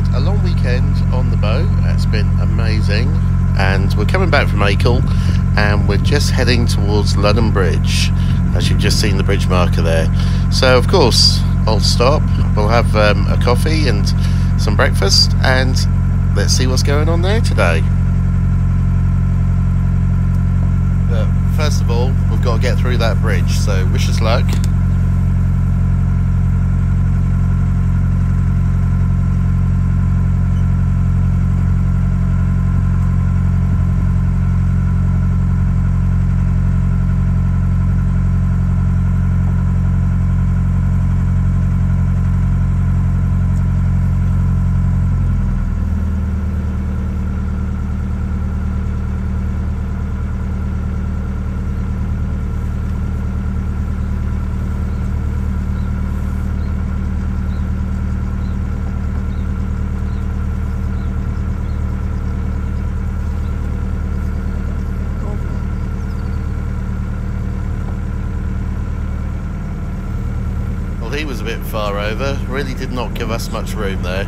had a long weekend on the boat. It's been amazing. And we're coming back from Acle and we're just heading towards Ludham Bridge, as you've just seen the bridge marker there. So, of course, I'll stop. We'll have um, a coffee and some breakfast, and let's see what's going on there today. But first of all, we've got to get through that bridge, so wish us luck. Well, he was a bit far over. Really did not give us much room there.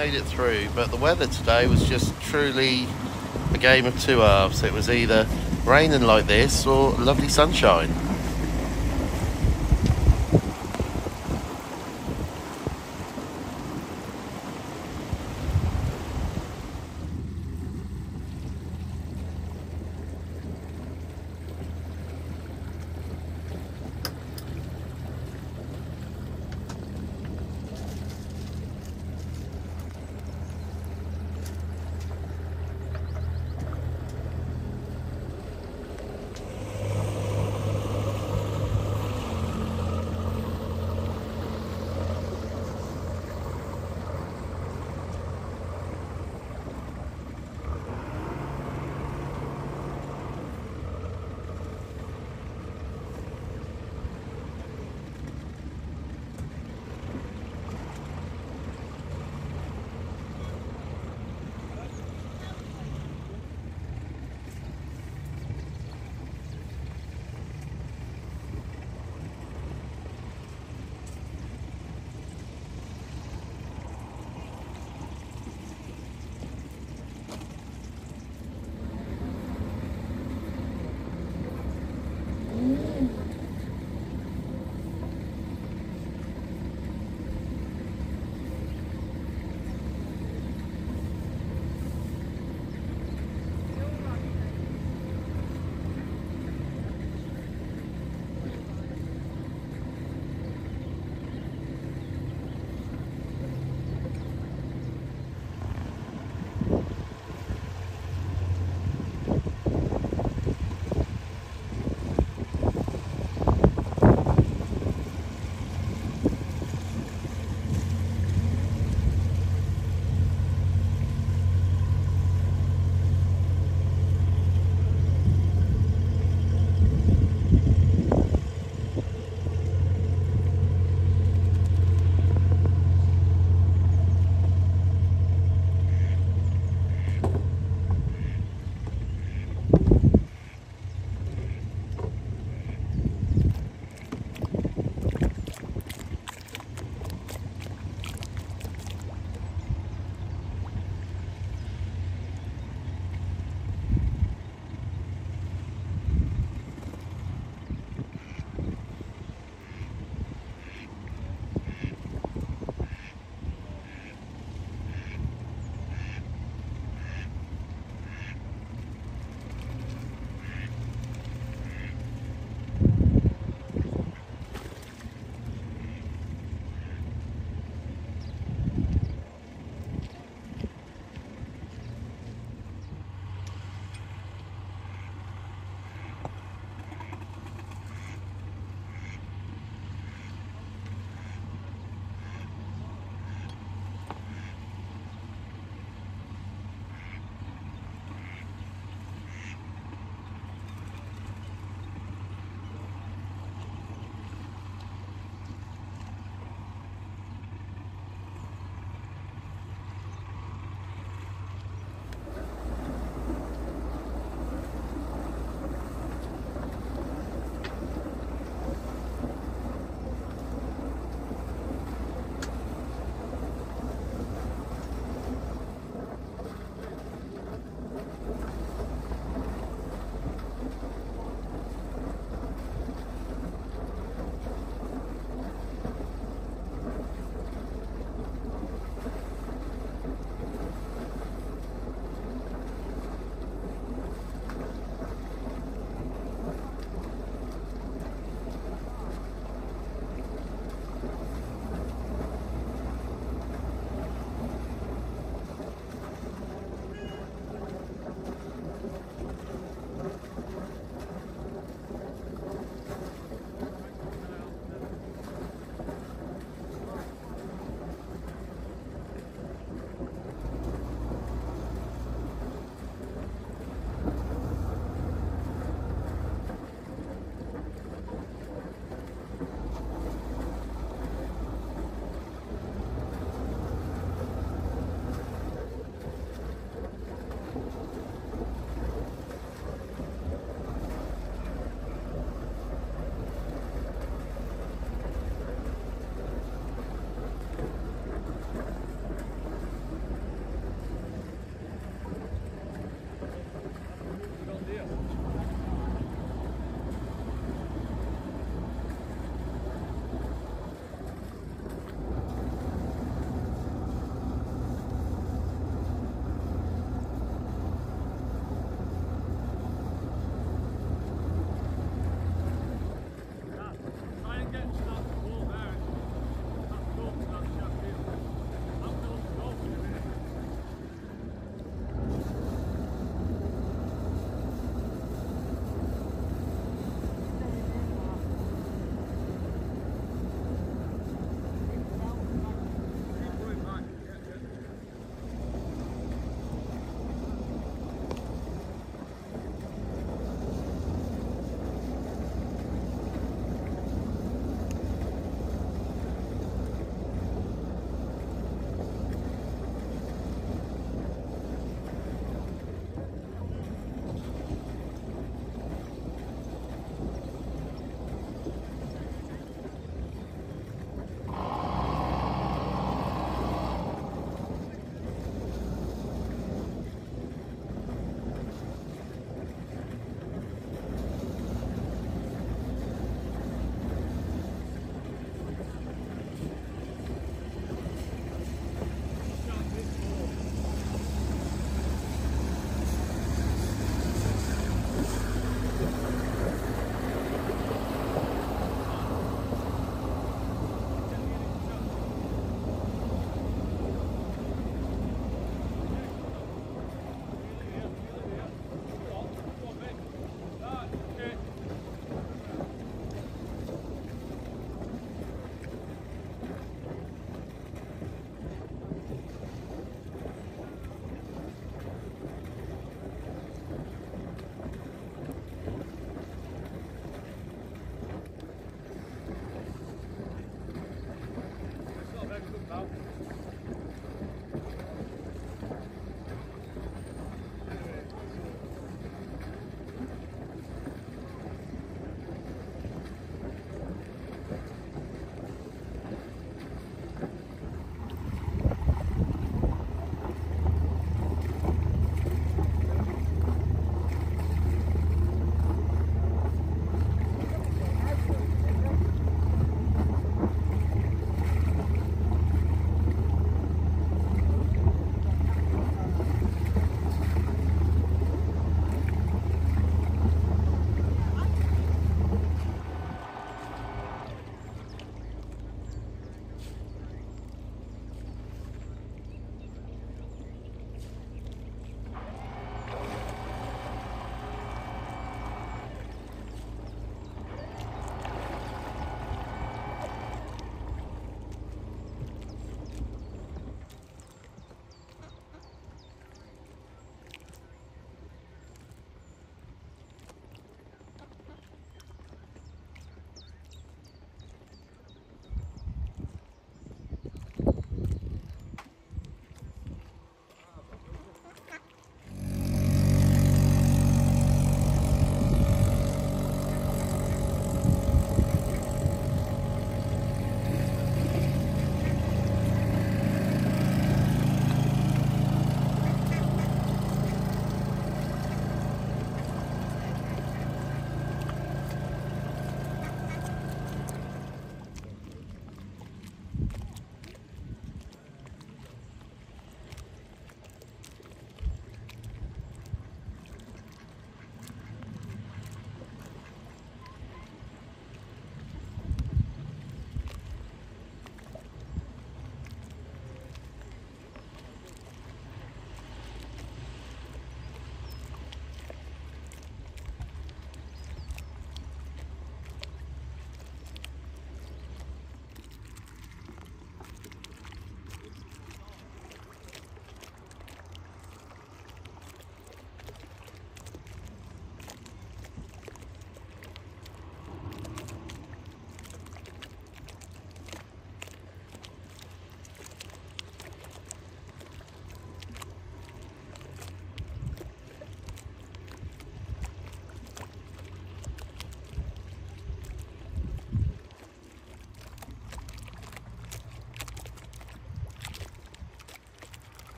Made it through, but the weather today was just truly a game of two halves. It was either raining like this or lovely sunshine.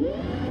Yeah.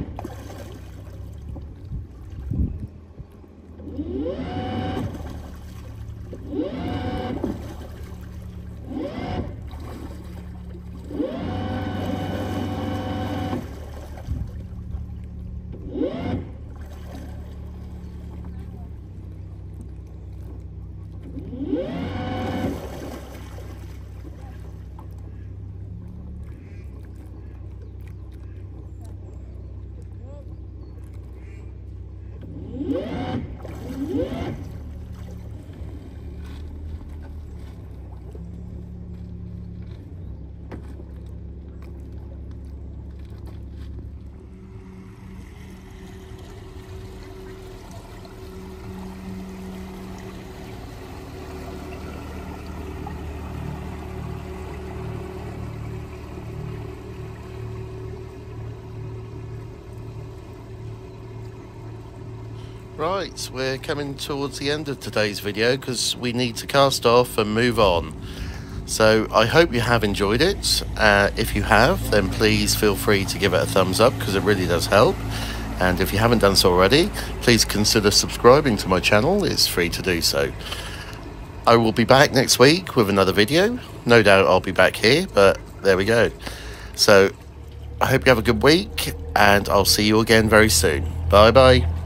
Right, we're coming towards the end of today's video because we need to cast off and move on. So I hope you have enjoyed it. Uh, if you have, then please feel free to give it a thumbs up because it really does help. And if you haven't done so already, please consider subscribing to my channel. It's free to do so. I will be back next week with another video. No doubt I'll be back here, but there we go. So I hope you have a good week and I'll see you again very soon. Bye bye.